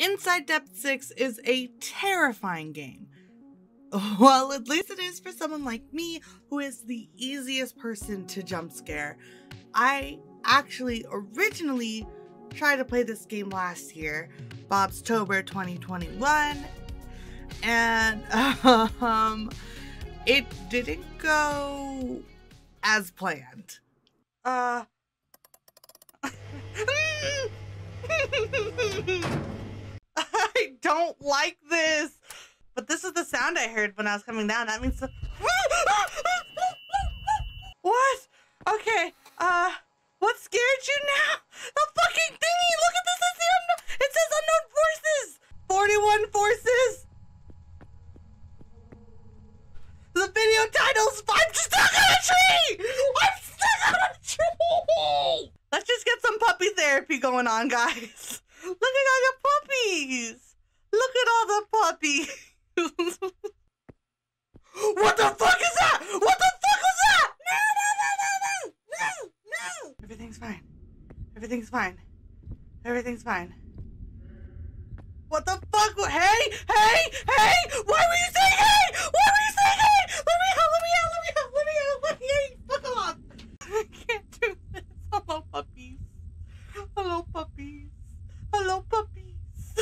Inside Depth 6 is a terrifying game. Well, at least it is for someone like me who is the easiest person to jump scare. I actually originally tried to play this game last year, Bobbstober 2021, and um, it didn't go as planned. Uh. Don't like this. But this is the sound I heard when I was coming down. That means the What? Okay. Uh what scared you now? The fucking thingy! Look at this! It's it says unknown forces! 41 forces! The video title's I'm stuck on a tree! I'm stuck on a tree! Let's just get some puppy therapy going on, guys. Look at all the puppies! Look at all the puppies! what the fuck is that? What the fuck was that? No, no, no, no, no, no, no. Everything's fine. Everything's fine. Everything's fine. What the fuck? Hey, hey, hey! Why were you saying hey? Why were you saying hey? Let me out! Let me out! Let me out! Let me out! Let me out! Fuck off! I can't do this. Hello, puppies. Hello, puppies. Hello, puppies.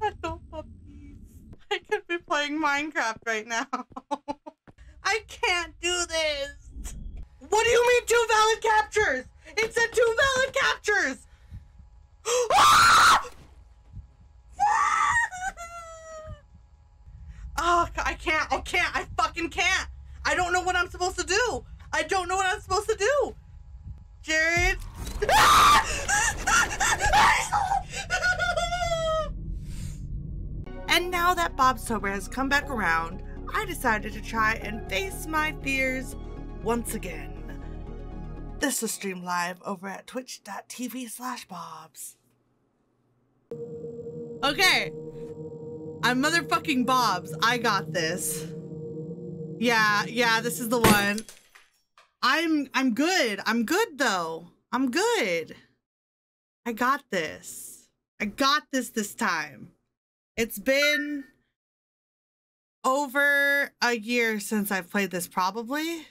Hello, puppies. I could be playing Minecraft right now. I can't do this. What do you mean two valid captures? It said two valid captures. oh, I can't. I can't. I fucking can't. I don't know what I'm supposed to do. I don't know what I'm supposed to do. Jared. that Bobbstober has come back around, I decided to try and face my fears once again. This is streamed live over at twitch.tv slash bobs. Okay. I'm motherfucking Bobbs. I got this. Yeah, yeah, this is the one. I'm I'm good. I'm good though. I'm good. I got this. I got this this time. It's been over a year since I've played this, probably.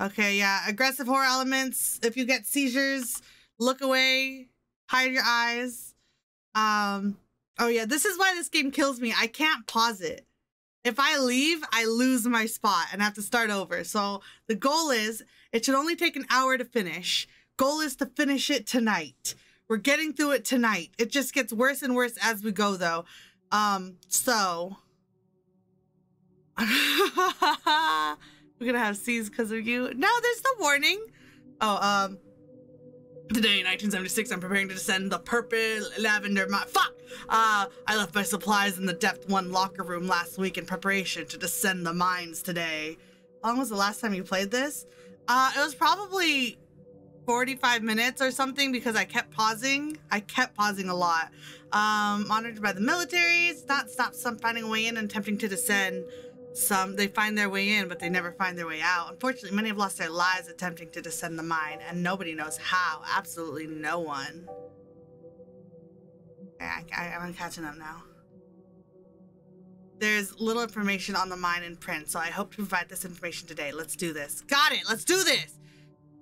Okay, yeah. Aggressive horror elements. If you get seizures, look away, hide your eyes. Um, oh yeah, this is why this game kills me. I can't pause it. If I leave, I lose my spot and have to start over. So the goal is it should only take an hour to finish. Goal is to finish it tonight. We're getting through it tonight. It just gets worse and worse as we go though. Um, so we're gonna have C's because of you. No, there's the warning. Oh, um, today in 1976, I'm preparing to descend the purple lavender. My fuck. Uh, I left my supplies in the depth one locker room last week in preparation to descend the mines today. How long was the last time you played this? Uh, it was probably 45 minutes or something because I kept pausing. I kept pausing a lot. Um, monitored by the military. It's not stop some finding a way in and attempting to descend. Some they find their way in, but they never find their way out. Unfortunately, many have lost their lives attempting to descend the mine, and nobody knows how. Absolutely no one. I, I, I'm catching up now. There's little information on the mine in print, so I hope to provide this information today. Let's do this. Got it. Let's do this.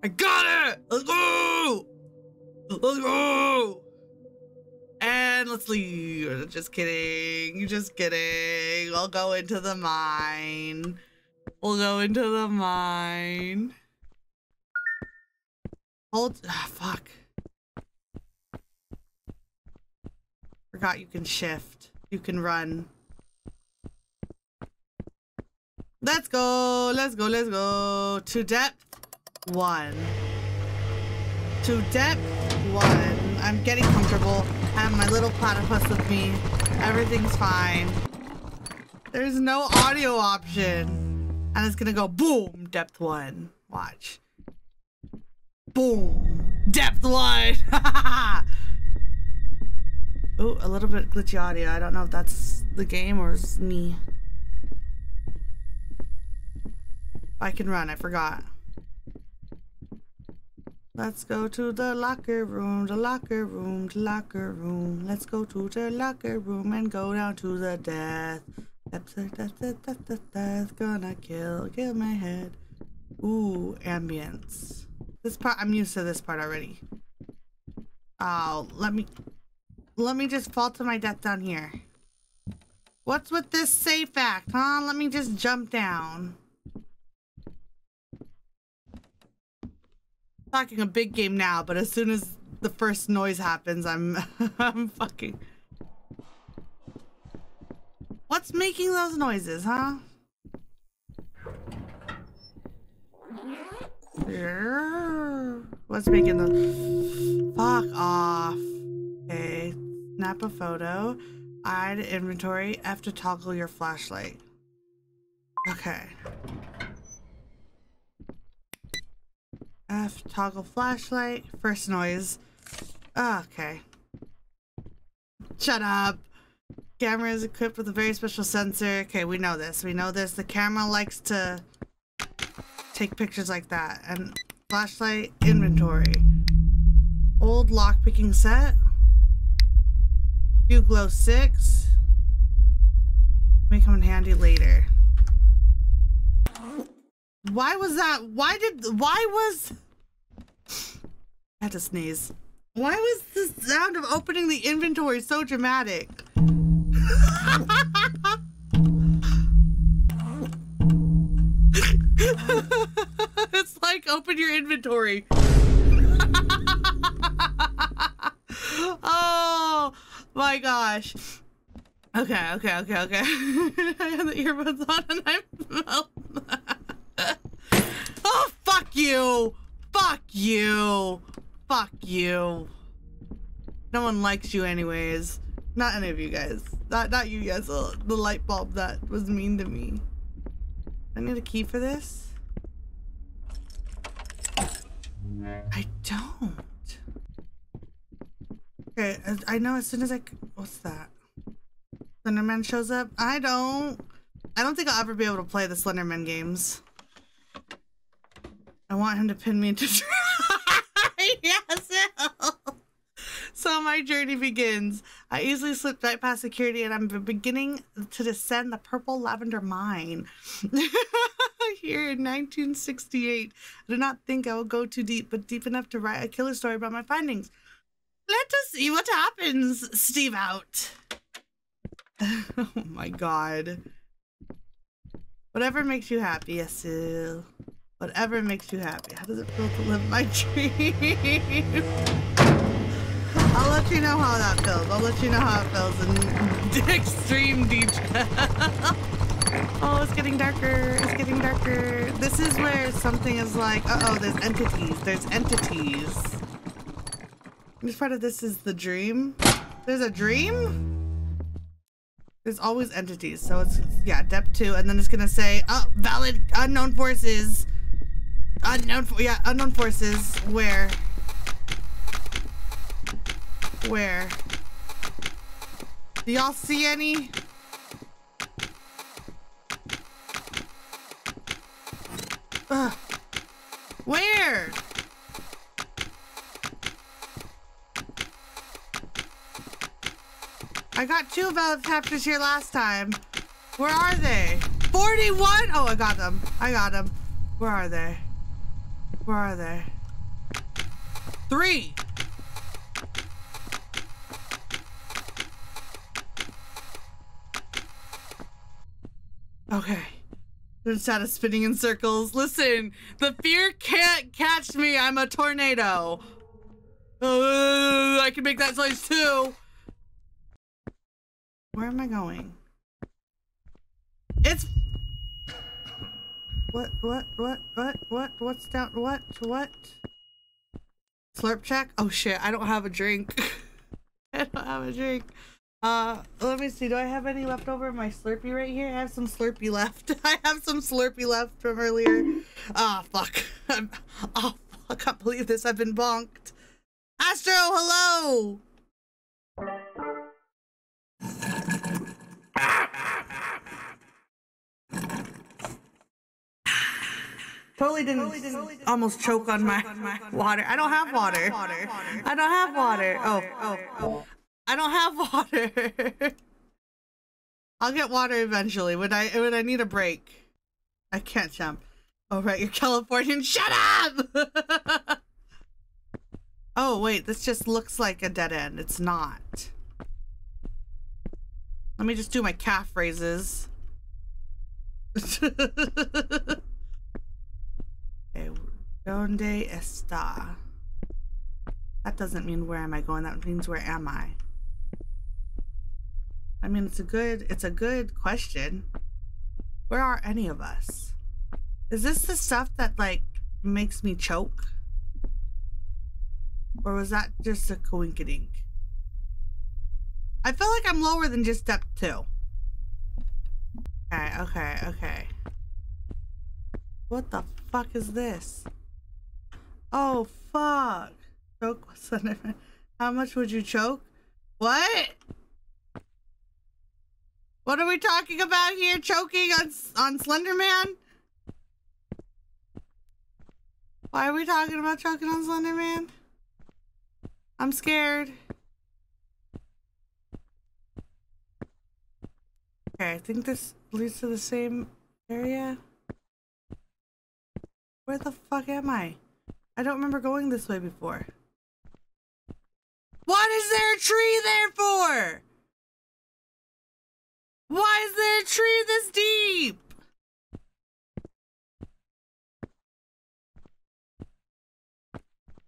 I got it. Let's go. Let's go. Leave. Just kidding. Just kidding. I'll go into the mine. We'll go into the mine. Hold. Ah, fuck. Forgot you can shift. You can run. Let's go. Let's go. Let's go. To depth one. To depth one. I'm getting comfortable. I have my little platypus with me. Everything's fine. There's no audio option. And it's gonna go boom, depth one. Watch. Boom. Depth one. oh, a little bit glitchy audio. I don't know if that's the game or it's me. I can run, I forgot. Let's go to the locker room, the locker room, the locker room. Let's go to the locker room and go down to the death. That's death, death, death, death, death, death, gonna kill, kill my head. Ooh, ambience. This part, I'm used to this part already. Oh, let me, let me just fall to my death down here. What's with this safe act, huh? Let me just jump down. Talking a big game now, but as soon as the first noise happens, I'm I'm fucking. What's making those noises, huh? What's making the fuck off? Okay, snap a photo. Add inventory. F to toggle your flashlight. Okay. F toggle flashlight. First noise. Ah, okay. Shut up. Camera is equipped with a very special sensor. Okay, we know this. We know this. The camera likes to take pictures like that. And flashlight inventory. Old lockpicking set. Do glow six. May come in handy later. Why was that? Why did, why was, I had to sneeze. Why was the sound of opening the inventory so dramatic? it's like open your inventory. oh, my gosh. Okay, okay, okay, okay. I have the earbuds on and I'm. Fuck you! Fuck you! Fuck you! No one likes you, anyways. Not any of you guys. Not not you guys. The light bulb that was mean to me. I need a key for this. I don't. Okay, I know as soon as I... What's that? Slenderman shows up? I don't... I don't think I'll ever be able to play the Slenderman games. I want him to pin me into... yes, So my journey begins. I easily slipped right past security and I'm beginning to descend the purple lavender mine. Here in 1968. I do not think I will go too deep, but deep enough to write a killer story about my findings. Let us see what happens, Steve out. oh my god. Whatever makes you happy, Asil. Whatever makes you happy. How does it feel to live my dream? I'll let you know how that feels. I'll let you know how it feels in extreme detail. oh, it's getting darker. It's getting darker. This is where something is like, uh-oh, there's entities. There's entities. Which part of this is the dream? There's a dream? There's always entities, so it's, yeah, depth two, and then it's gonna say, oh, valid unknown forces. Unknown, yeah, unknown forces, where? Where? Do y'all see any? Ugh. Where? I got two Velociraptors here last time. Where are they? 41? Oh, I got them. I got them. Where are they? Where are they? Three. Okay. Instead of spinning in circles. Listen, the fear can't catch me. I'm a tornado. Uh, I can make that noise too. Where am I going? It's what what what what what what's down what what? Slurp check? Oh shit i don't have a drink. I don't have a drink. Uh let me see do i have any left over in my slurpee right here? I have some slurpee left. I have some slurpee left from earlier. Ah oh, fuck. I'm, oh i can't believe this. I've been bonked. Astro hello Totally didn't, almost choke on my, water. I don't have water. I don't have water. Oh, oh, oh. I don't have water. I'll get water eventually when I when I need a break. I can't jump. Oh right, you're Californian. Shut up! oh wait, this just looks like a dead end. It's not. Let me just do my calf raises. Donde está? That doesn't mean where am I going, that means where am I? I mean, it's a good, it's a good question. Where are any of us? Is this the stuff that like makes me choke? Or was that just a coinkydink? I feel like I'm lower than just step two. Okay, okay, okay. What the fuck is this? Oh, fuck. Choke How much would you choke? What? What are we talking about here? Choking on, on Slenderman? Why are we talking about choking on Slenderman? I'm scared. Okay, I think this leads to the same area. Where the fuck am I? I don't remember going this way before. What is there a tree there for? Why is there a tree this deep?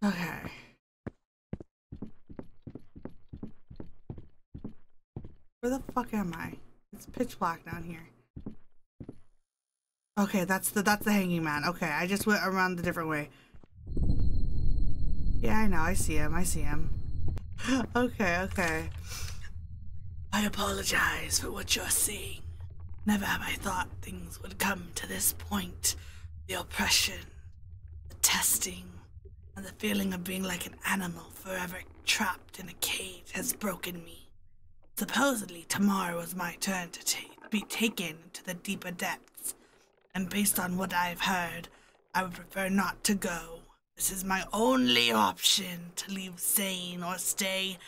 Okay. Where the fuck am I? It's pitch black down here. Okay, that's the that's the hanging man. Okay, I just went around the different way. Yeah, I know. I see him. I see him. okay, okay. I apologize for what you're seeing. Never have I thought things would come to this point. The oppression, the testing, and the feeling of being like an animal forever trapped in a cage has broken me. Supposedly, tomorrow was my turn to be taken to the deeper depths, and based on what I've heard, I would prefer not to go. This is my only option to leave sane or stay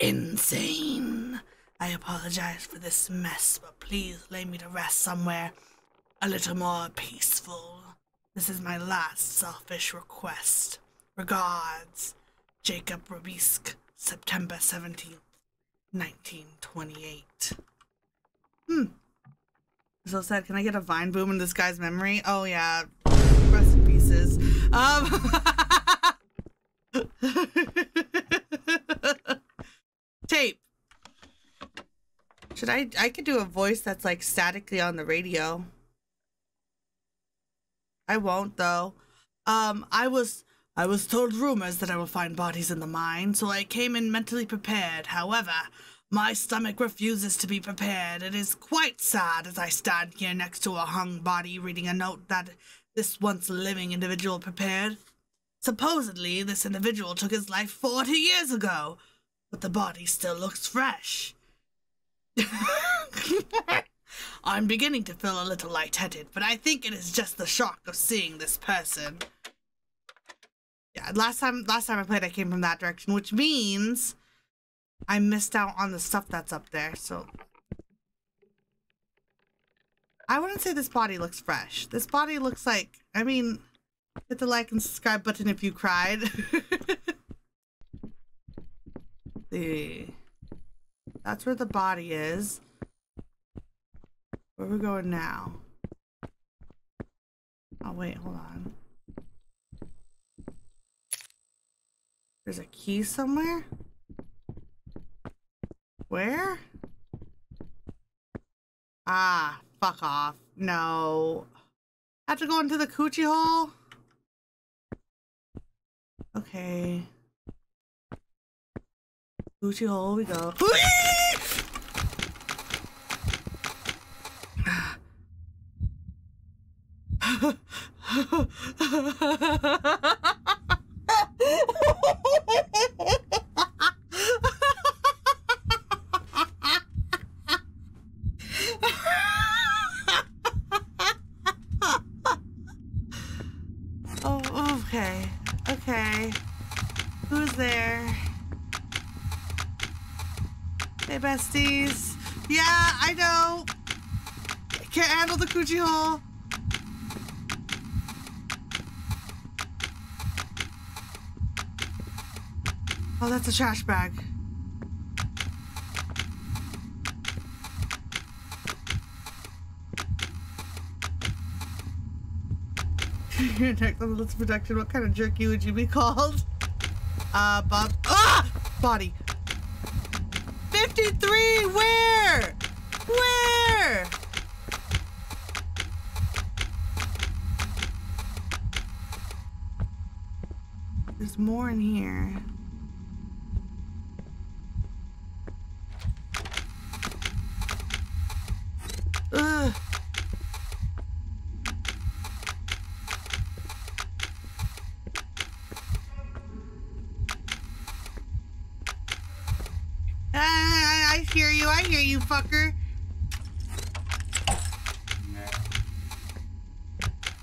insane. I apologize for this mess, but please lay me to rest somewhere a little more peaceful. This is my last selfish request. Regards, Jacob Robisk, September 17th. 1928. Hmm. So sad. Can I get a vine boom in this guy's memory? Oh yeah. Rest in pieces. Um. Tape. Should I? I could do a voice that's like statically on the radio. I won't though. Um. I was. I was told rumors that I will find bodies in the mine, so I came in mentally prepared. However, my stomach refuses to be prepared. It is quite sad as I stand here next to a hung body reading a note that this once living individual prepared. Supposedly, this individual took his life 40 years ago, but the body still looks fresh. I'm beginning to feel a little lightheaded, but I think it is just the shock of seeing this person. Yeah, last time last time I played I came from that direction, which means I missed out on the stuff that's up there, so I wouldn't say this body looks fresh. This body looks like I mean hit the like and subscribe button if you cried. see. That's where the body is. Where we going now? Oh wait, hold on. There's a key somewhere? Where? Ah, fuck off. No. I have to go into the coochie hole? Okay. Coochie hole we go. besties. Yeah, I know. Can't handle the coochie hole. Oh, that's a trash bag. Your neck level's production. What kind of jerky would you be called? Uh, Bob. Ah! Body. 53! Where? Where? There's more in here. Ugh. Ah, I hear you. I hear you, fucker.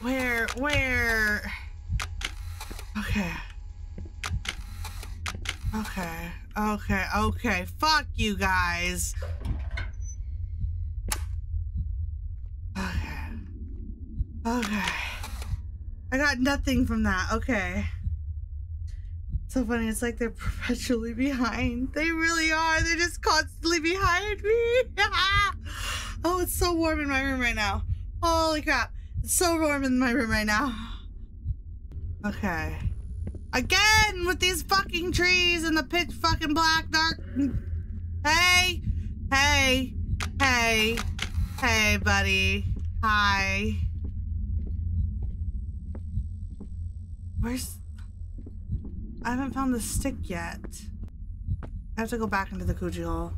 Where? Where? Okay. Okay. Okay. Okay. Fuck you guys. Okay. Okay. I got nothing from that. Okay. So funny. It's like they're perpetually behind. They really are. They're just constantly behind me. oh, it's so warm in my room right now. Holy crap. It's so warm in my room right now. Okay. Again with these fucking trees and the pitch fucking black dark. Hey. Hey. Hey. Hey, buddy. Hi. Where's I haven't found the stick yet. I have to go back into the coochie hole.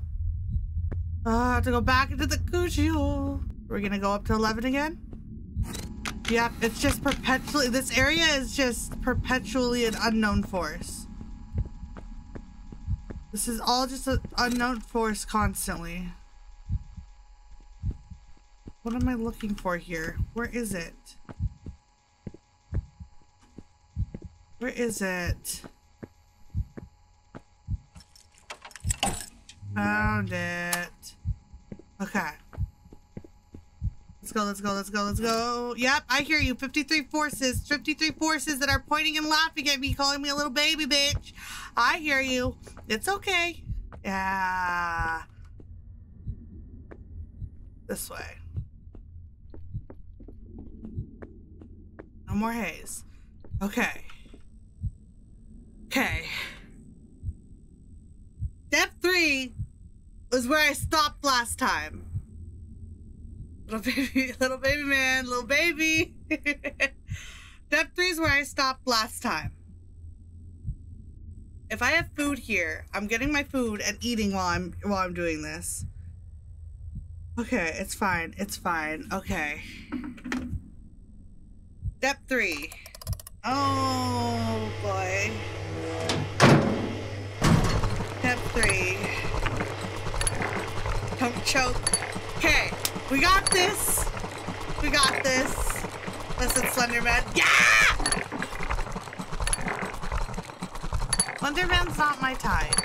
Oh, I have to go back into the coochie hole. We're gonna go up to 11 again? Yep, it's just perpetually, this area is just perpetually an unknown force. This is all just an unknown force constantly. What am I looking for here? Where is it? Where is it? Found it. Okay. Let's go, let's go, let's go, let's go. Yep, I hear you. 53 forces. 53 forces that are pointing and laughing at me, calling me a little baby bitch. I hear you. It's okay. Yeah. This way. No more haze. Okay. Okay. Step three was where I stopped last time. Little baby, little baby man, little baby. Step three is where I stopped last time. If I have food here, I'm getting my food and eating while I'm while I'm doing this. Okay, it's fine. It's fine. Okay. Step three. Oh boy. Three. Don't choke. Okay, we got this. We got this. Listen, Slenderman. Yeah! Slenderman's not my type.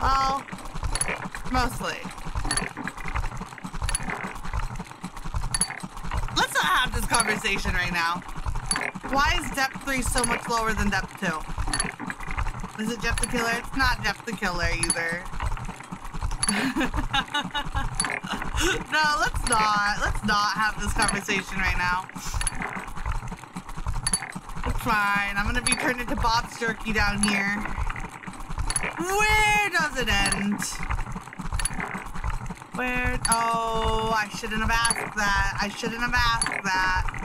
Well, mostly. Let's not have this conversation right now. Why is depth 3 so much lower than depth 2? Is it Jeff the Killer? It's not Jeff the Killer either. no, let's not. Let's not have this conversation right now. It's fine. I'm gonna be turned into Bob's jerky down here. Where does it end? Where? Oh, I shouldn't have asked that. I shouldn't have asked that.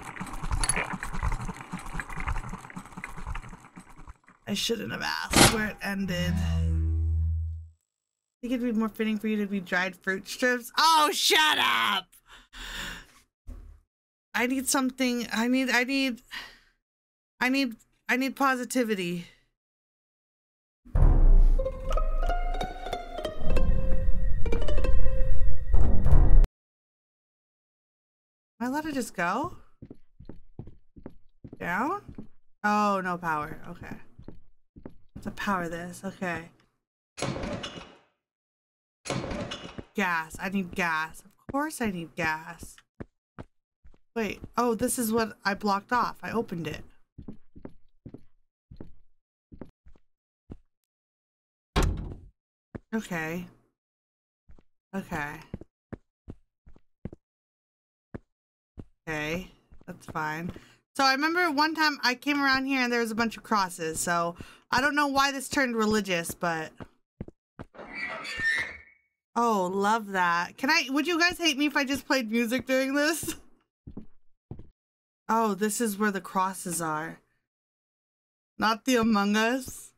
I shouldn't have asked where it ended. I think it'd be more fitting for you to be dried fruit strips. Oh, shut up! I need something. I need, I need, I need, I need positivity. Am I allowed to just go? Down? Oh, no power. Okay. To power this. Okay. gas. I need gas. Of course I need gas. Wait. Oh, this is what I blocked off. I opened it. Okay. Okay. Okay. That's fine. So I remember one time I came around here and there was a bunch of crosses. So I don't know why this turned religious, but... Oh, love that. Can I, would you guys hate me if I just played music during this? Oh, this is where the crosses are. Not the Among Us.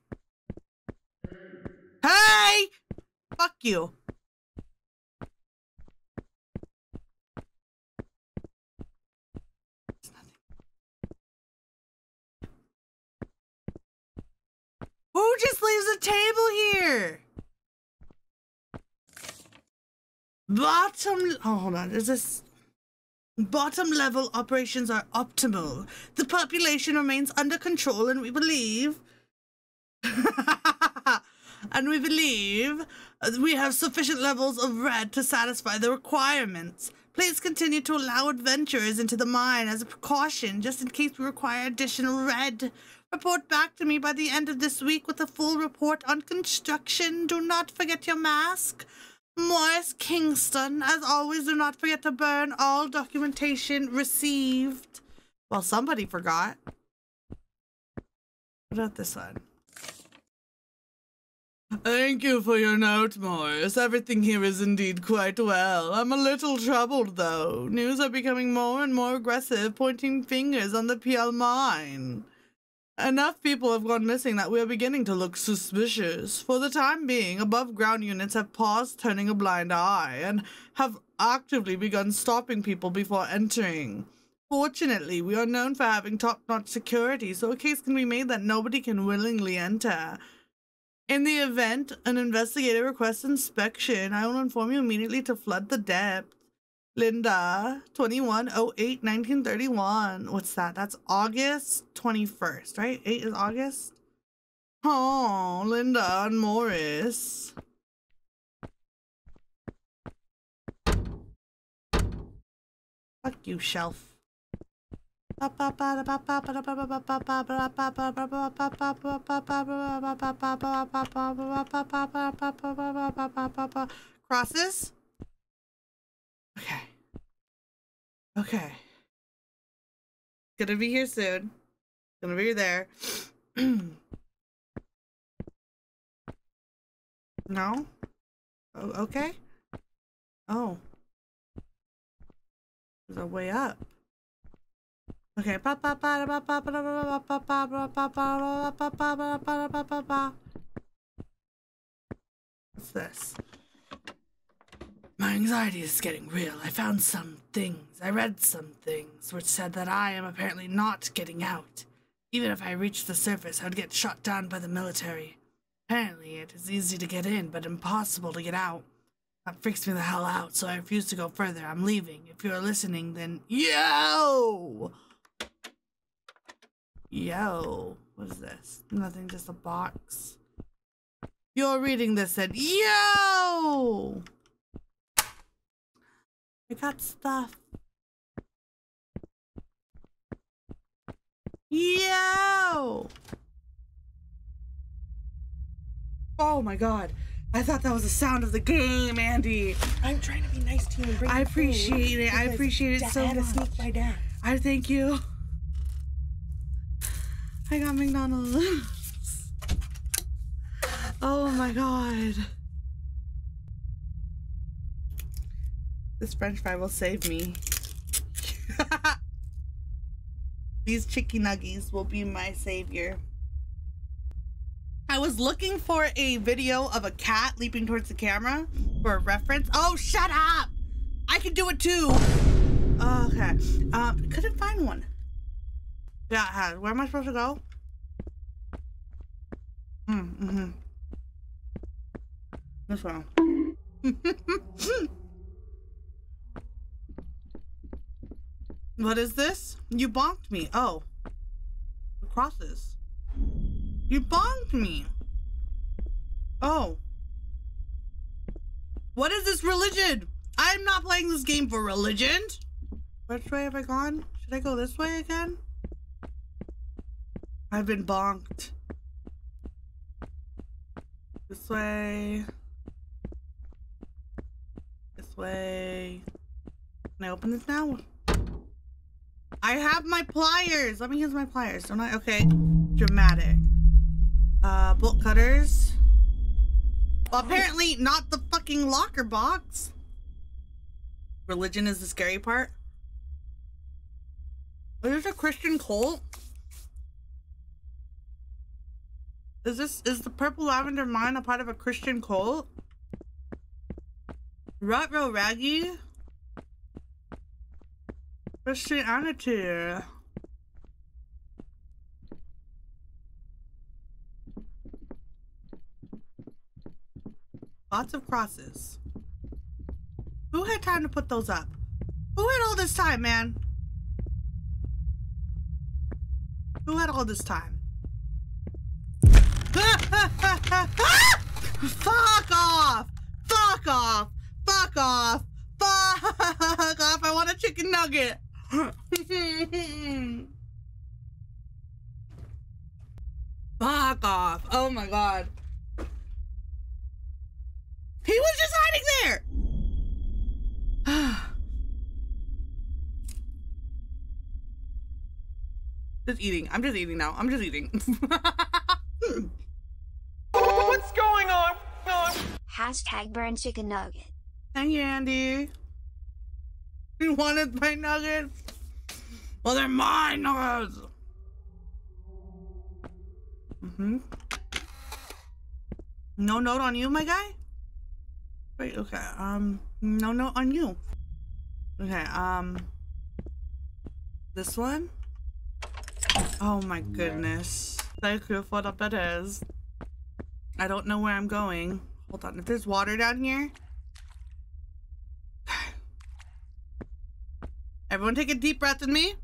Hey! Fuck you. Who just leaves a table here? Bottom. Oh, hold on. Is this. Bottom level operations are optimal. The population remains under control, and we believe. and we believe uh, we have sufficient levels of red to satisfy the requirements. Please continue to allow adventurers into the mine as a precaution, just in case we require additional red. Report back to me by the end of this week with a full report on construction. Do not forget your mask. Morris Kingston, as always, do not forget to burn all documentation received. Well, somebody forgot. What about this one? Thank you for your note, Morris. Everything here is indeed quite well. I'm a little troubled, though. News are becoming more and more aggressive, pointing fingers on the PL mine. Enough people have gone missing that we are beginning to look suspicious. For the time being, above ground units have paused turning a blind eye and have actively begun stopping people before entering. Fortunately, we are known for having top-notch security, so a case can be made that nobody can willingly enter. In the event an investigator requests inspection, I will inform you immediately to flood the depth. Linda, 2108 1931. What's that? That's August 21st, right? 8 is August? Oh, Linda and Morris. Fuck you, shelf. Crosses? Okay. Okay. Gonna be here soon. Gonna be there. no? Oh, okay. Oh. There's a way up. Okay. What's this? My anxiety is getting real. I found some things. I read some things which said that I am apparently not getting out. Even if I reached the surface, I would get shot down by the military. Apparently, it is easy to get in, but impossible to get out. That freaks me the hell out, so I refuse to go further. I'm leaving. If you are listening, then yo! Yo. What is this? Nothing, just a box. You're reading this and yo! I got stuff. Yo! Oh my god. I thought that was the sound of the game, Andy. I'm trying to be nice to you and bring I appreciate it. I appreciate it so I had much. to sneak by dad. I thank you. I got McDonald's. oh my god. This french fry will save me. These chicken nuggies will be my savior. I was looking for a video of a cat leaping towards the camera for a reference. Oh, shut up! I can do it too! Okay. Um, couldn't find one. Yeah, Where am I supposed to go? Mm, mm-hmm. This one. what is this? You bonked me. Oh. The crosses. You bonked me. Oh. What is this religion? I'm not playing this game for religion. Which way have I gone? Should I go this way again? I've been bonked. This way. This way. Can I open this now? I have my pliers. Let me use my pliers. Don't I? Okay. Dramatic. Uh, bolt cutters. Well, apparently not the fucking locker box. Religion is the scary part. Is this a Christian cult? Is this is the purple lavender mine a part of a Christian cult? Rutro Raggy? Christianity. Lots of crosses. Who had time to put those up? Who had all this time, man? Who had all this time? Fuck off! Fuck off! Fuck off! Fuck off! I want a chicken nugget! Fuck off! Oh my god. He was just hiding there! just eating. I'm just eating now. I'm just eating. What's going on? Hashtag burn chicken nugget. Thank you, Andy. You wanted my nuggets? Well, they're mine nuggets. Mm-hmm. No note on you, my guy? Wait, okay. Um, no note on you. Okay, um... This one? Oh my goodness. Thank you for the bitters. I don't know where I'm going. Hold on, if there's water down here... Everyone take a deep breath with me.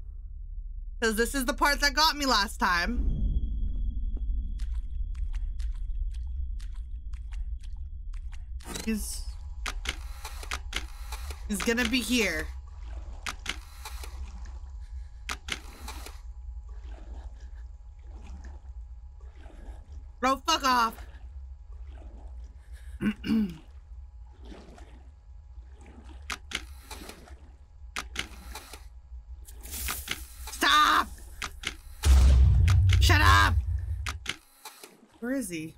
Because this is the part that got me last time. He's... He's gonna be here. Bro, fuck off. Stop! Shut up! Where is he?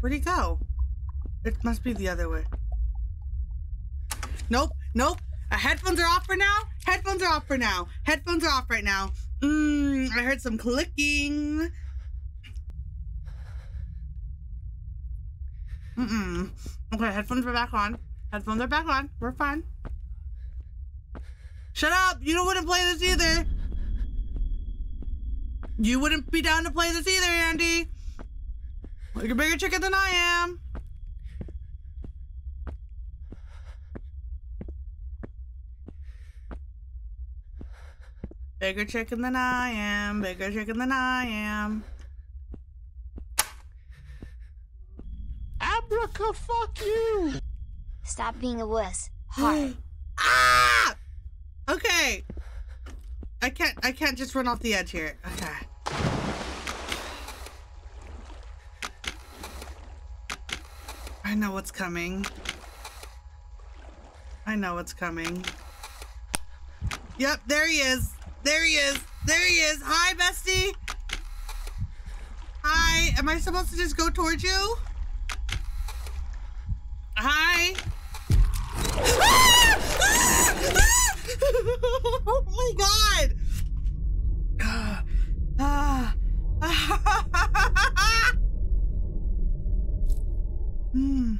Where'd he go? It must be the other way. Nope, nope. Uh, headphones are off for now. Headphones are off for now. Headphones are off right now. Mmm, I heard some clicking. Mm-mm. Okay, headphones are back on. Headphones are back on. We're fine. Shut up! You don't want to play this either. You wouldn't be down to play this either, Andy. You're a bigger chicken than I am. Bigger chicken than I am. Bigger chicken than I am. Abraca, fuck you! Stop being a wuss. Hard. ah! I can't I can't just run off the edge here. Okay. I know what's coming. I know what's coming. Yep, there he is. There he is. There he is. Hi, bestie. Hi. Am I supposed to just go towards you? Hi. oh my god. Ah. Hmm.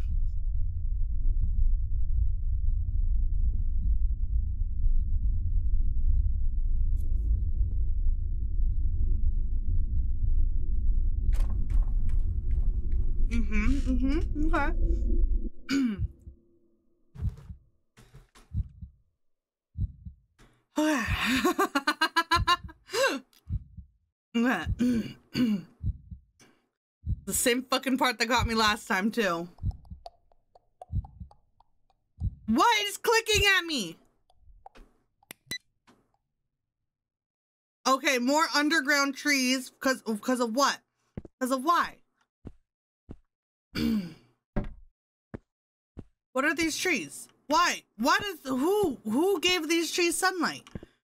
Mm-hmm. Mm-hmm. Okay. okay. the same fucking part that got me last time too. What is clicking at me? Okay, more underground trees because because of what? Because of why? what are these trees? Why? What is who who gave these trees sunlight?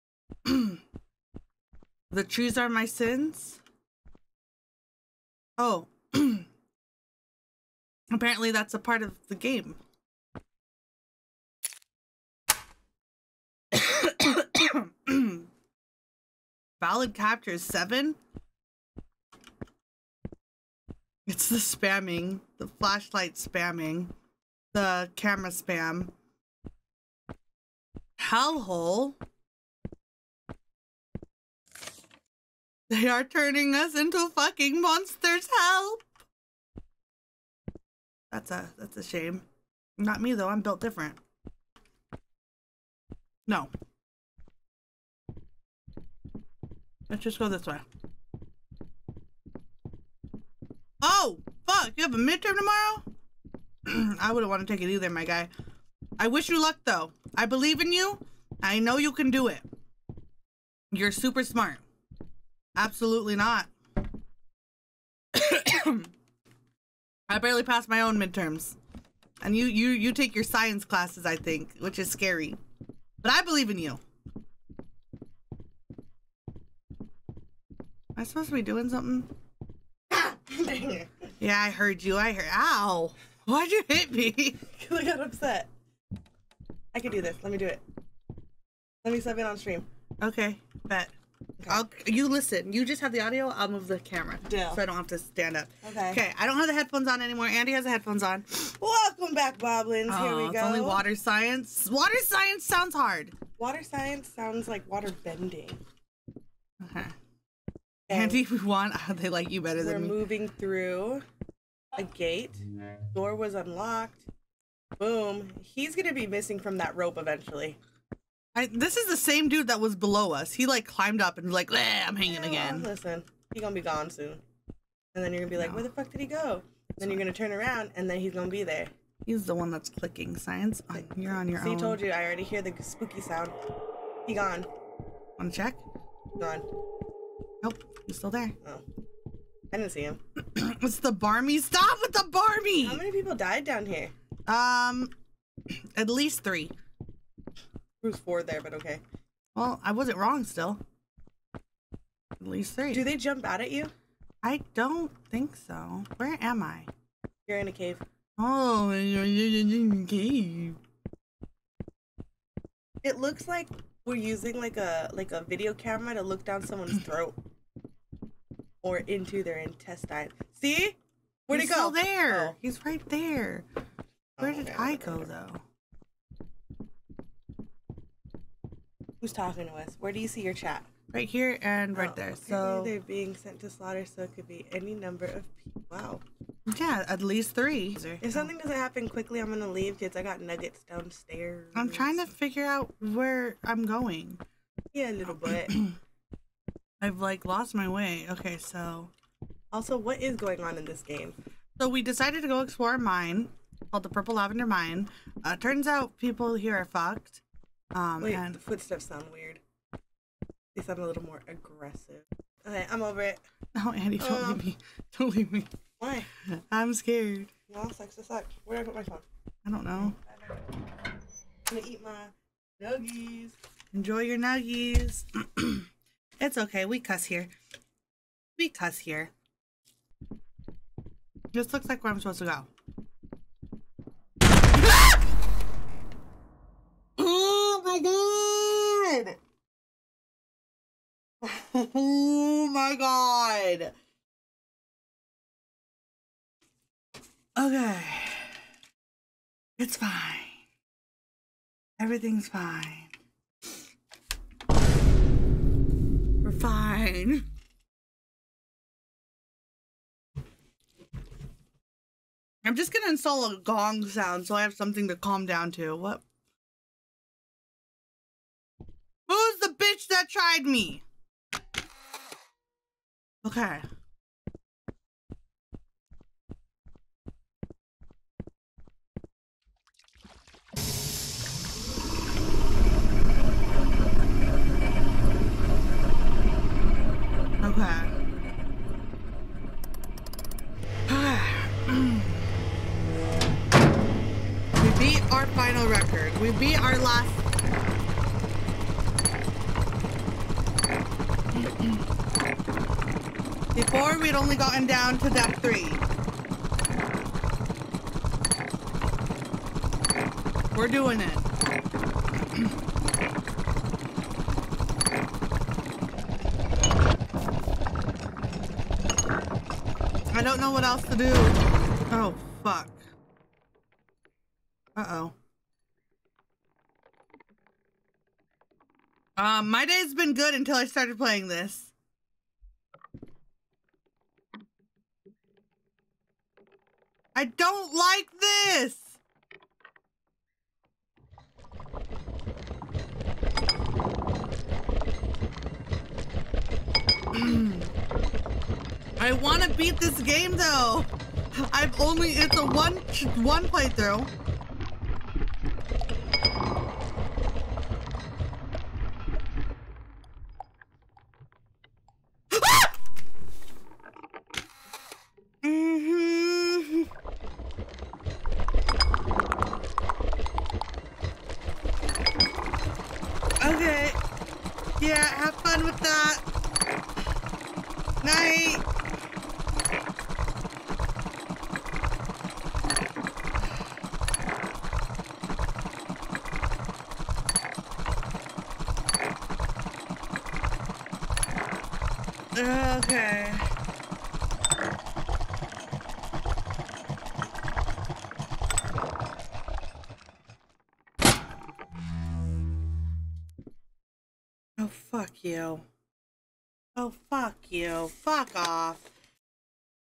the trees are my sins. Oh. Apparently that's a part of the game. Valid captures seven. It's the spamming, the flashlight spamming, the camera spam. Hellhole. They are turning us into fucking monsters. Help! That's a that's a shame. Not me though. I'm built different. No. Let's just go this way. Oh, fuck. You have a midterm tomorrow? I wouldn't want to take it either, my guy. I wish you luck, though. I believe in you. I know you can do it. You're super smart. Absolutely not. I barely passed my own midterms. And you, you, you take your science classes, I think, which is scary. But I believe in you. Am I supposed to be doing something? Yeah, I heard you. I heard. Ow! Why'd you hit me? Cause I got upset. I can do this. Let me do it. Let me sub in on stream. Okay, bet. I'll. You listen. You just have the audio. I'll move the camera, Deal. so I don't have to stand up. Okay. Okay. I don't have the headphones on anymore. Andy has the headphones on. Welcome back, Boblins. Here Oh, we go. It's only water science. Water science sounds hard. Water science sounds like water bending. Okay. And Andy, we want. They like you better we're than me. We're moving through a gate. Door was unlocked. Boom. He's gonna be missing from that rope eventually. I, this is the same dude that was below us. He like climbed up and was like, I'm hanging Yeah, well, again. listen, he gonna be gone soon. And then you're gonna be like, No. where the fuck did he go? Then you're gonna turn around and then he's gonna be there. He's the one that's clicking science. Oh, you're on your See, own. He told you, I already hear the spooky sound. He gone. Want to check? Gone. Nope. He's still there. Oh. I didn't see him. it's the Barmy. Stop with the Barmy. How many people died down here? Um, at least three. Was four there, but okay. Well, I wasn't wrong still. At least three. Do they jump out at you? I don't think so. Where am I? You're in a cave. Oh, you're in the cave. It looks like we're using like a like a video camera to look down someone's throat or into their intestine. See? Where'd He's he go? Still there. Oh. He's right there. Where Oh, did okay, I go though? Who's talking to us? Where do you see your chat? Right here and right Oh, there. okay. So they're being sent to slaughter, so it could be any number of people. Wow. yeah, at least three. If something doesn't happen quickly, I'm gonna leave because I got nuggets downstairs. I'm trying to figure out where I'm going. Yeah, a little bit. I've like lost my way. Okay, so also, what is going on in this game? so we decided to go explore a mine called the Purple Lavender Mine. Uh, turns out people here are fucked. Um, Wait, and the footsteps sound weird. They sound a little more aggressive. Okay, I'm over it. no, Andy, don't Um, leave me. Don't leave me. Why? I'm scared. Well, sucks to suck. Where did I put my phone? I don't know. I'm gonna eat my nuggies. Enjoy your nuggies. it's okay. We cuss here. We cuss here. This looks like where I'm supposed to go. oh my god! Oh my god! Okay. It's fine. Everything's fine. We're fine. I'm just gonna install a gong sound so I have something to calm down to. What? Who's the bitch that tried me? Okay. Okay. we beat our final record. We beat our last. Before we'd only gotten down to deck three. We're doing it. I don't know what else to do. Oh, fuck. Uh-oh. Um, my day's been good until I started playing this. I don't like this! Mm. I want to beat this game though. I've only it's a one one playthrough. Mhm. Okay. Yeah, have fun with that. Night. Okay. Oh, fuck you. Oh, fuck you. Fuck off.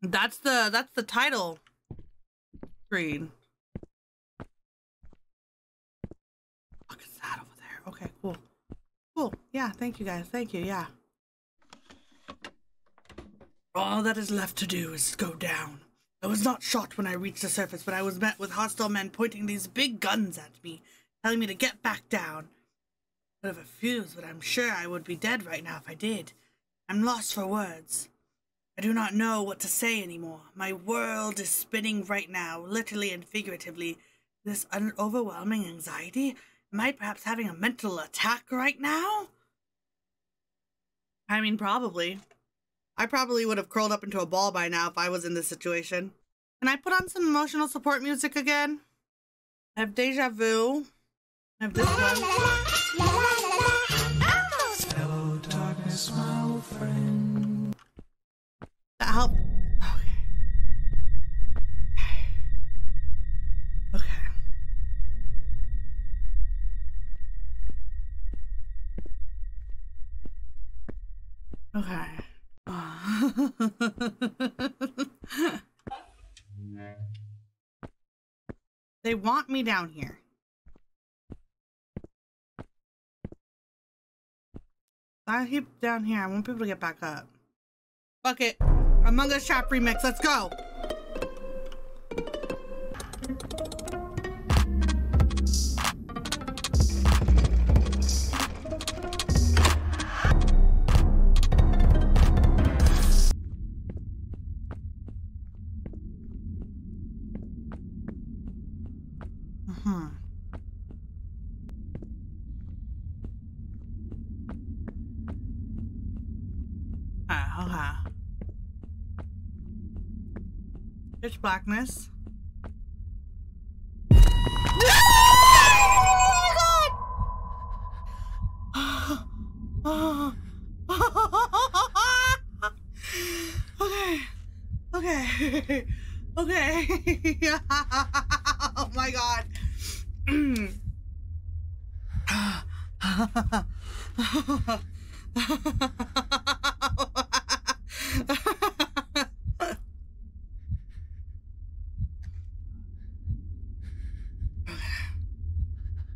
That's the, that's the title screen. Fuck is that over there? Okay, cool. Cool. Yeah, thank you guys. Thank you. Yeah. All that is left to do is go down. I was not shot when I reached the surface, but I was met with hostile men pointing these big guns at me, telling me to get back down. Would have a fuse, but I'm sure I would be dead right now if I did. I'm lost for words. I do not know what to say anymore. My world is spinning right now, literally and figuratively. This overwhelming anxiety? Am I perhaps having a mental attack right now? I mean, probably. I probably would have curled up into a ball by now if I was in this situation. Can I put on some emotional support music again? I have deja vu. I have this one. Helped. Okay. Okay. Okay. they want me down here. I keep down here. I want people to get back up. Fuck it. Among Us Trap Remix. Let's go. Pitch blackness. Oh okay. Okay. Okay. oh my god.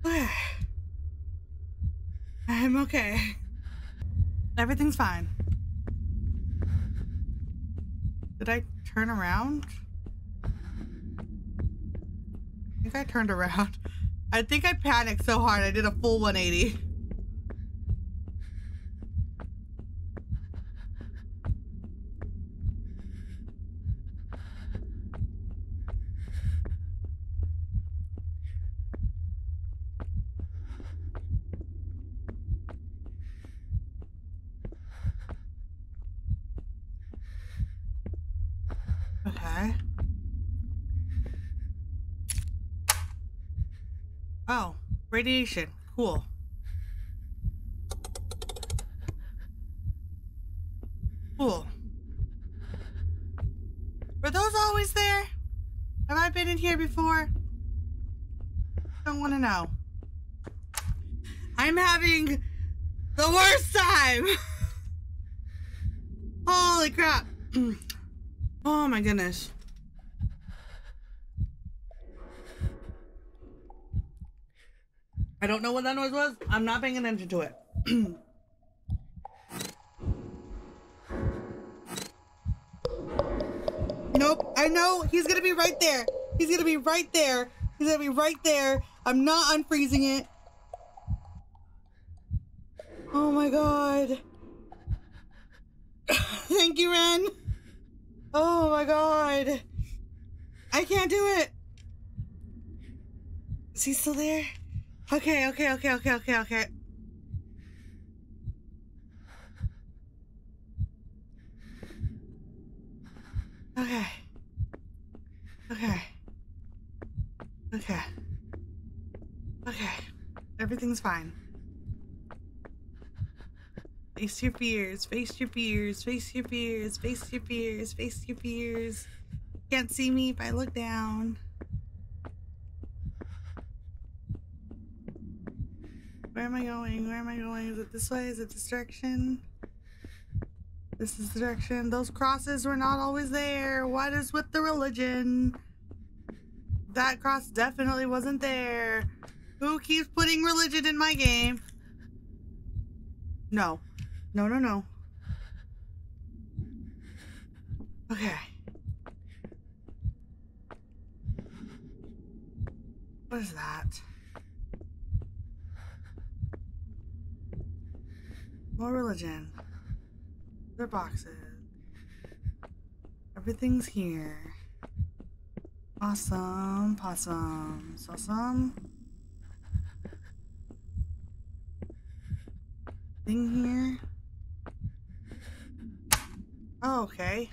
Okay. I'm okay. Everything's fine. Did I turn around? I think I turned around. I think I panicked so hard I did a full 180. Okay. Oh, radiation. Cool. Cool. Were those always there? Have I been in here before? Don't want to know. I'm having the worst time. Holy crap. Oh my goodness. I don't know what that noise was. I'm not paying attention to it. nope. I know he's gonna be right there. He's gonna be right there. He's gonna be right there. I'm not unfreezing it. Oh my god. Thank you, Ren. Oh my god. I can't do it. Is he still there? Okay, okay, okay, okay, okay, okay. Okay. Okay. Okay. Okay. Everything's fine. Face your fears, face your fears, face your fears, face your fears, face your fears. Can't see me if I look down. Where am I going? Where am I going? Is it this way? Is it this direction? This is the direction. Those crosses were not always there. What is with the religion? That cross definitely wasn't there. Who keeps putting religion in my game? No. No, no, no. Okay. What is that? More religion. Other boxes. Everything's here. Awesome. Possums. Awesome. Thing here. Oh, okay.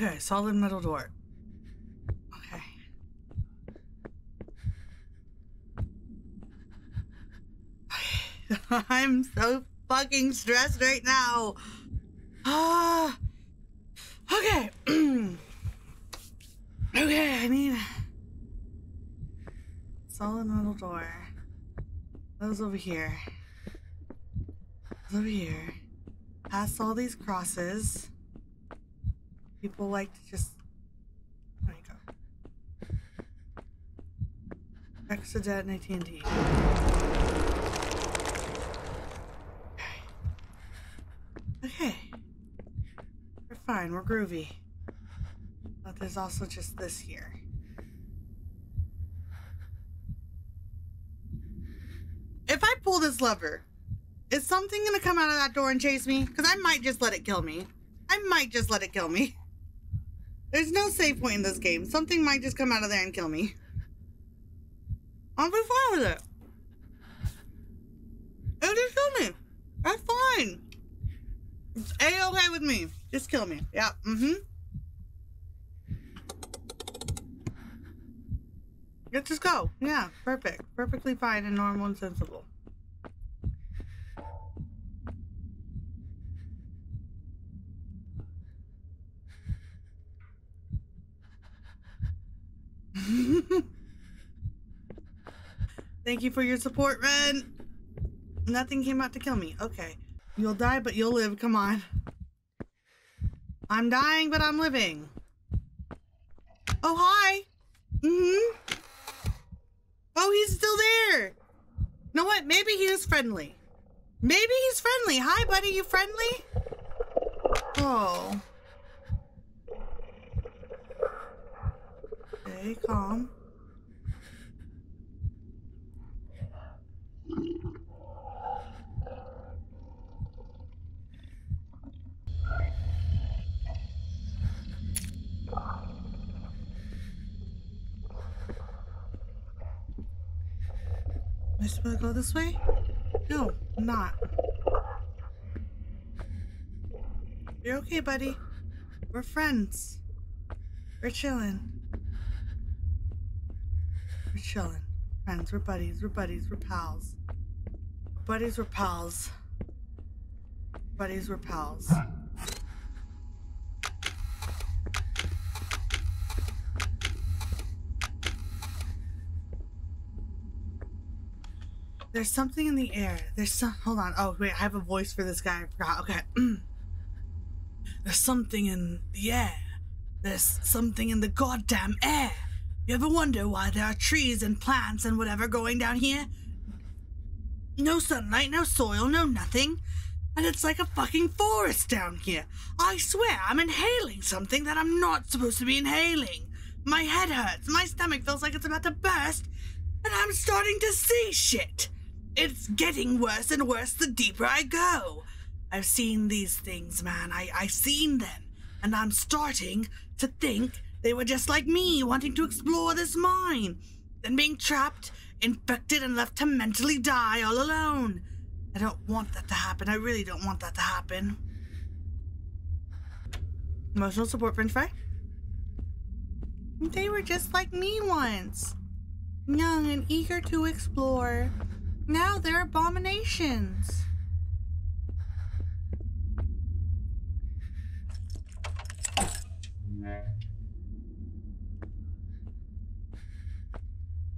Okay, solid metal door. Okay. I'm so fucking stressed right now. Ah. okay. okay, I need solid metal door. Those over here. Those over here. Past all these crosses. People like to just. There you go. Extra and AT&T. Okay. Okay. We're fine. We're groovy. But there's also just this here. If I pull this lever, is something gonna come out of that door and chase me? Because I might just let it kill me. I might just let it kill me. There's no save point in this game. Something might just come out of there and kill me. I'll be fine with it. It'll just kill me. That's fine. It's a-okay with me. Just kill me. Yeah, mm-hmm. Let's just go. Yeah, perfect. Perfectly fine and normal and sensible. Thank you for your support, Ren. Nothing came out to kill me. Okay. You'll die, but you'll live. Come on. I'm dying, but I'm living. Oh, hi. Mm-hmm. Oh, he's still there. You know what? Maybe he is friendly. Maybe he's friendly. Hi, buddy. You friendly? Oh. Okay, calm. Am I go this way? No, not. You're okay, buddy. We're friends. We're chilling. We're chilling. Friends, we're buddies, we're buddies, we're pals. Buddies, we're pals. Buddies, we're pals. There's something in the air. There's some. Hold on. Oh, wait. I have a voice for this guy. I forgot. Okay. There's something in the air. There's something in the goddamn air. You ever wonder why there are trees and plants and whatever going down here? No sunlight, no soil, no nothing. And it's like a fucking forest down here. I swear I'm inhaling something that I'm not supposed to be inhaling. My head hurts, my stomach feels like it's about to burst, and I'm starting to see shit. It's getting worse and worse the deeper I go. I've seen these things, man. I, I've seen them. And I'm starting to think they were just like me, wanting to explore this mine. Then being trapped, infected, and left to mentally die all alone. I don't want that to happen. I really don't want that to happen. Emotional support, French fry? They were just like me once. Young and eager to explore. Now they're abominations.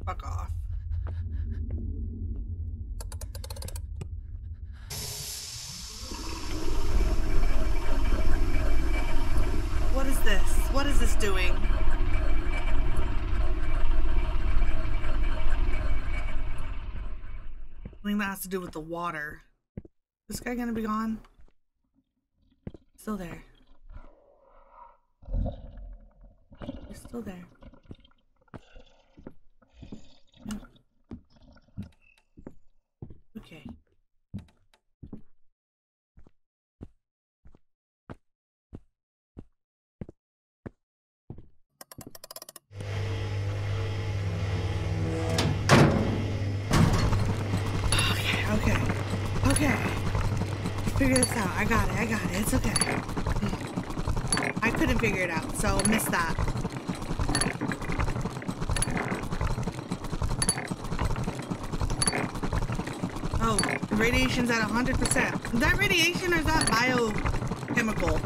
Fuck off. What is this? What is this doing? I think that has to do with the water. This guy gonna be gone? Still there. Still there. Yep. Okay. Okay, okay, okay. Figure this out. I got it. I got it. It's okay. I couldn't figure it out, so miss that. Oh, radiation's at 100%. Is that radiation or is that biochemical?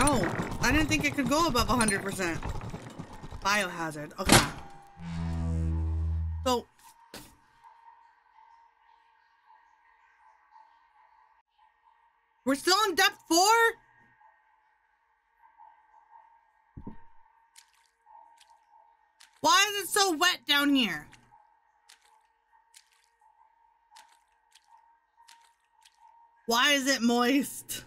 Oh, I didn't think it could go above 100%. Biohazard. Okay. Why is it so wet down here? Why is it moist?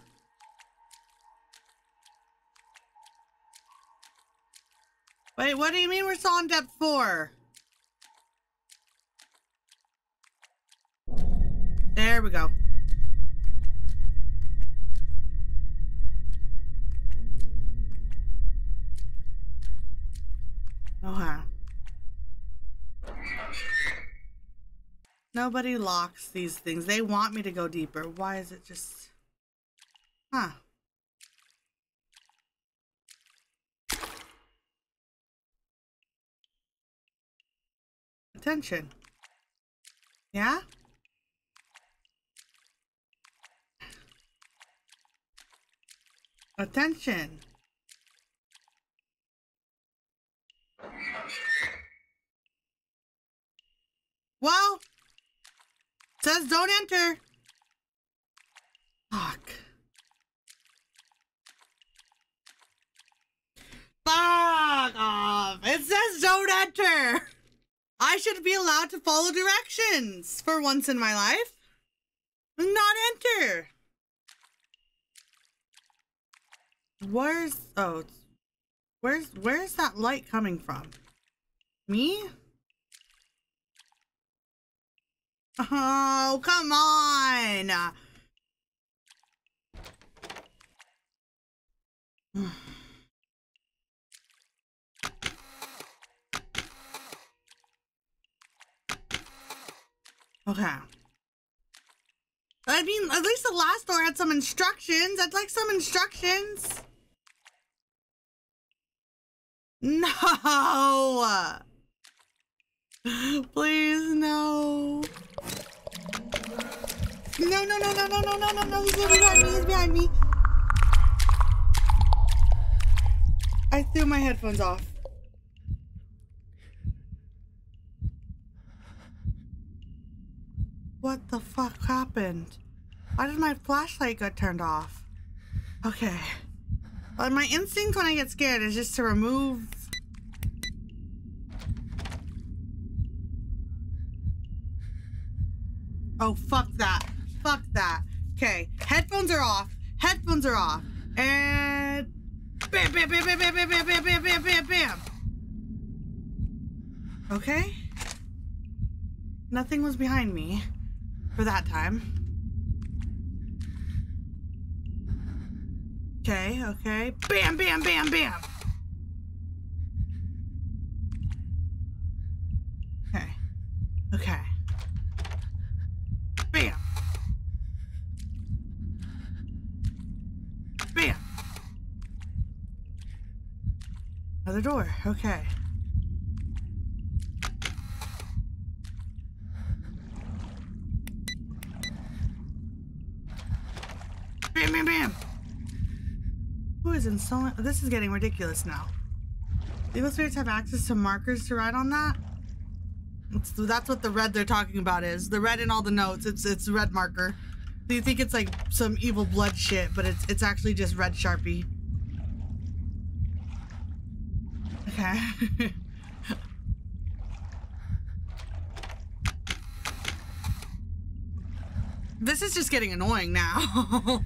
Wait, what do you mean we're still on depth four? There we go. Nobody locks these things. They want me to go deeper. Why is it just... Huh. Attention. Yeah? Attention. Well, says don't enter. Fuck. Fuck off. It says don't enter. I should be allowed to follow directions for once in my life. Not enter. Where's oh where's where's that light coming from? Me? Oh, come on. Okay. I mean, at least the last door had some instructions. I'd like some instructions. No! Please, no. No, no, no, no, no, no, no, no, no. He's behind me. He's behind me. I threw my headphones off. What the fuck happened? Why did my flashlight get turned off? Okay. Well, my instinct when I get scared is just to remove. Oh, fuck that. Fuck that. Okay. Headphones are off. Headphones are off. And. Bam, bam, bam, bam, bam, bam, bam, bam, bam, bam, bam, bam. Okay. Nothing was behind me for that time. Okay, okay. Bam, bam, bam, bam. Okay. Okay. Bam. Bam. Another door. Okay. Bam, bam, bam. Who is insolent? This is getting ridiculous now. Evil spirits have access to markers to write on that. It's, that's what the red they're talking about is. The red in all the notes. It's it's red marker. So you think it's like some evil blood shit, but it's it's actually just red sharpie. Okay. this is just getting annoying now.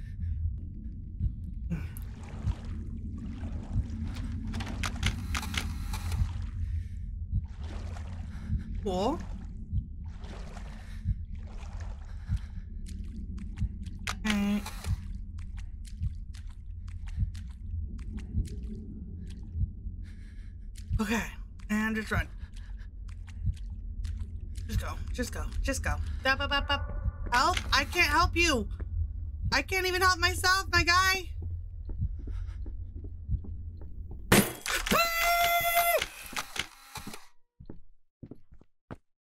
cool. Okay. Okay, and just run. Just go, just go, just go. Up, up, up, up. Help! I can't help you. I can't even help myself, my guy.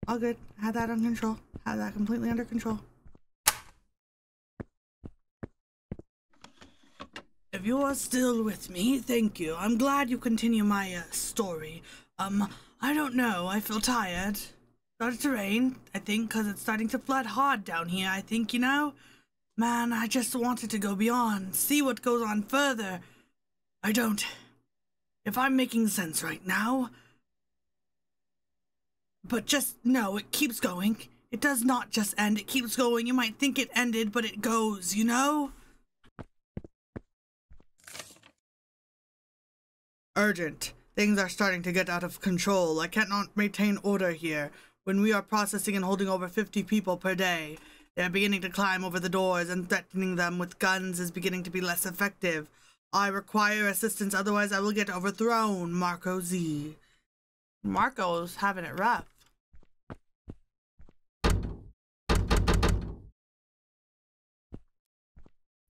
All good. Had that under control. Had that completely under control. If you are still with me, thank you. I'm glad you continue my uh, story. Um, I don't know. I feel tired. Started to rain, I think, because it's starting to flood hard down here. I think, you know? Man, I just wanted to go beyond, see what goes on further. I don't. If I'm making sense right now, but just know it keeps going. It does not just end, it keeps going. You might think it ended, but it goes, you know? Urgent. Things are starting to get out of control. I cannot maintain order here. When we are processing and holding over 50 people per day, they are beginning to climb over the doors and threatening them with guns is beginning to be less effective. I require assistance, otherwise I will get overthrown. Marco Z. Marco's having it rough.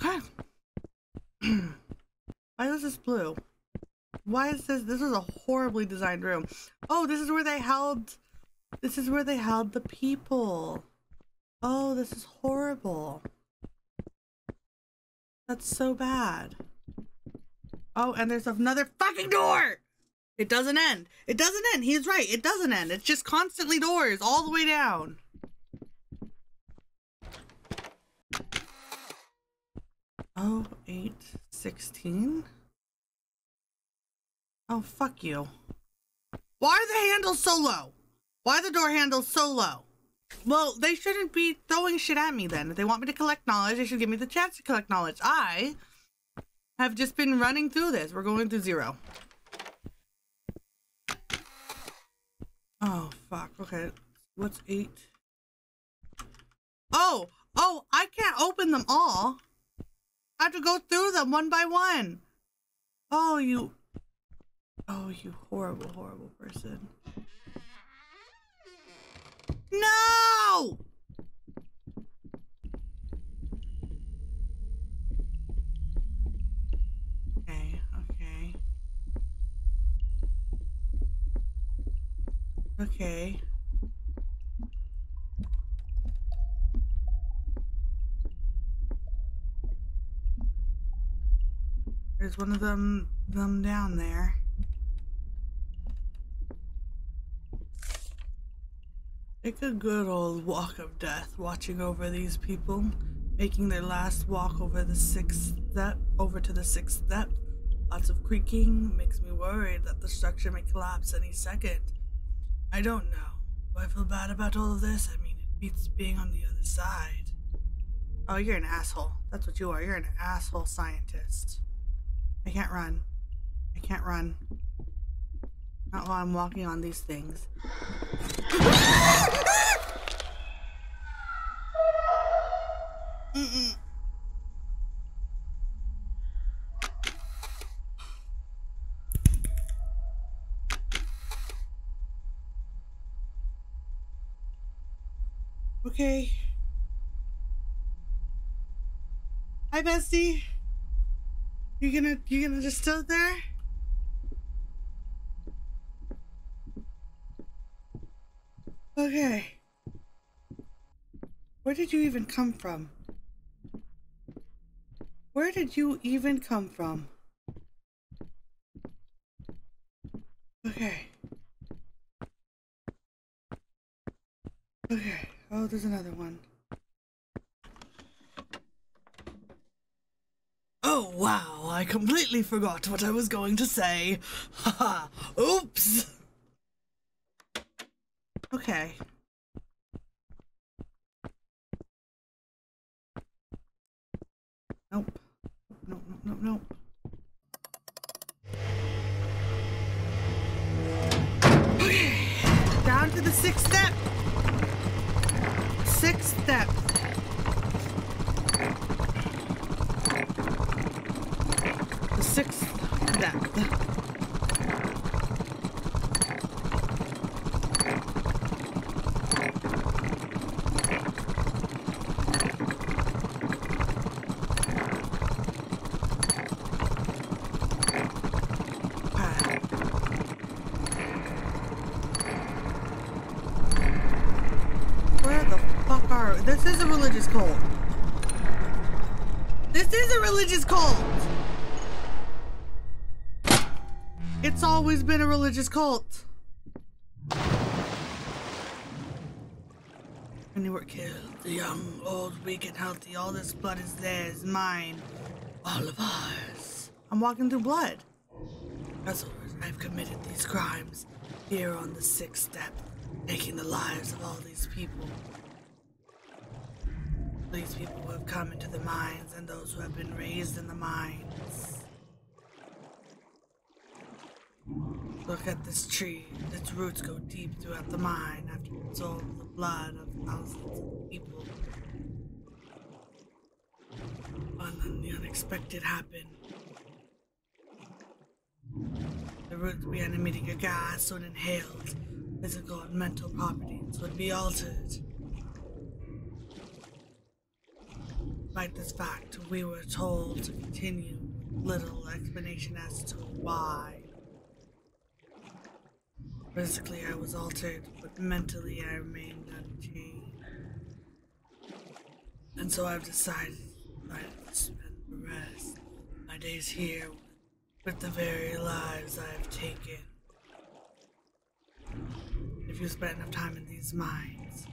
Okay. Why is this blue? Why is this? This is a horribly designed room. Oh, this is where they held. This is where they held the people. Oh, this is horrible. That's so bad. Oh, and there's another fucking door! It doesn't end. It doesn't end. He's right. It doesn't end. It's just constantly doors all the way down. Oh, eight, sixteen. Oh, fuck you. Why are the handles so low? Why are the door handles so low? Well, they shouldn't be throwing shit at me then. If they want me to collect knowledge, they should give me the chance to collect knowledge. I have just been running through this. We're going through zero. Oh, fuck. Okay. What's eight? Oh, oh, I can't open them all. I have to go through them one by one. Oh, you. Oh, you horrible, horrible person. No! Okay, okay. Okay. There's one of them them down there. Take a good old walk of death watching over these people, making their last walk over the sixth step over to the sixth step. Lots of creaking makes me worried that the structure may collapse any second. I don't know. Do I feel bad about all of this? I mean, it beats being on the other side. Oh, you're an asshole. That's what you are. You're an asshole scientist. I can't run. I can't run. Not while I'm walking on these things. Okay. Hi, bestie. You gonna you gonna just sit there? Okay. Where did you even come from? Where did you even come from? Okay. Okay. Oh, there's another one. Oh, wow. I completely forgot what I was going to say. Haha. Oops. Okay. Religious cult. When you were killed, the young, old, weak, and healthy, all this blood is theirs, mine, all of ours. I'm walking through blood. Wrestlers, I've committed these crimes here on the sixth step, taking the lives of all these people. These people who have come into the mines and those who have been raised in the mines. Look at this tree. Its roots go deep throughout the mine after it absorbed the blood of thousands of people. And then the unexpected happened. The roots began emitting a gas when inhaled. Physical and mental properties would be altered. Despite this fact, we were told to continue. Little explanation as to why. Physically, I was altered, but mentally, I remained unchanged. And so I've decided I to spend the rest of my days here with the very lives I have taken. If you spend enough time in these mines,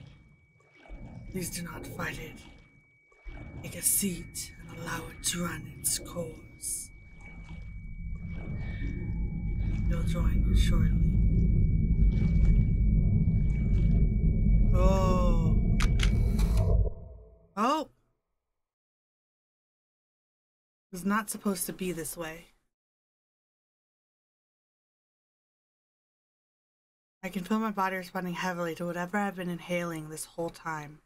please do not fight it. Take a seat, and Allow it to run its course. You'll join you shortly. Oh. Oh. It was not supposed to be this way. I can feel my body responding heavily to whatever I've been inhaling this whole time.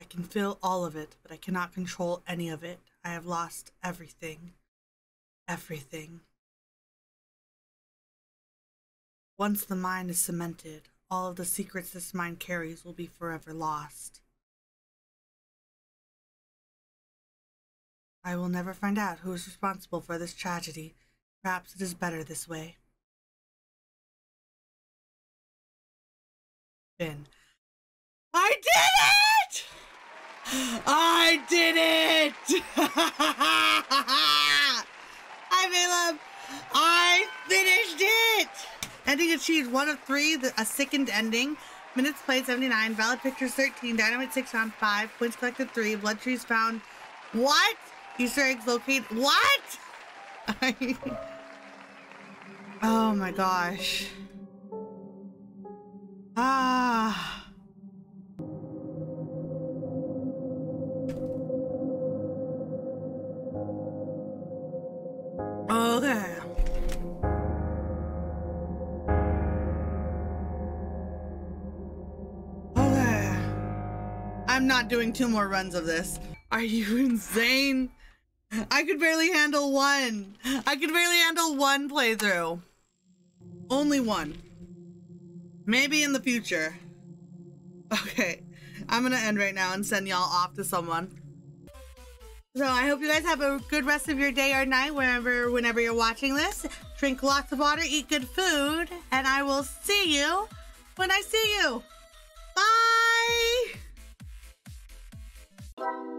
I can feel all of it, but I cannot control any of it. I have lost everything. Everything. Once the mind is cemented, all of the secrets this mind carries will be forever lost. I will never find out who is responsible for this tragedy. Perhaps it is better this way. Finn. I did it! I did it! Hi, Caleb! I finished it! Ending achieved one of three, the, a sickened ending. Minutes played 79, valid pictures 13, dynamite 6 on 5, points collected 3, blood trees found. What? Easter eggs located. What? oh my gosh. Ah. Doing two more runs of this. Are you insane? I could barely handle one. I could barely handle one playthrough. Only one. Maybe in the future. Okay. I'm gonna end right now and send y'all off to someone. So I hope you guys have a good rest of your day or night, wherever, whenever you're watching this. Drink lots of water, eat good food, and I will see you when I see you. Bye! Bye.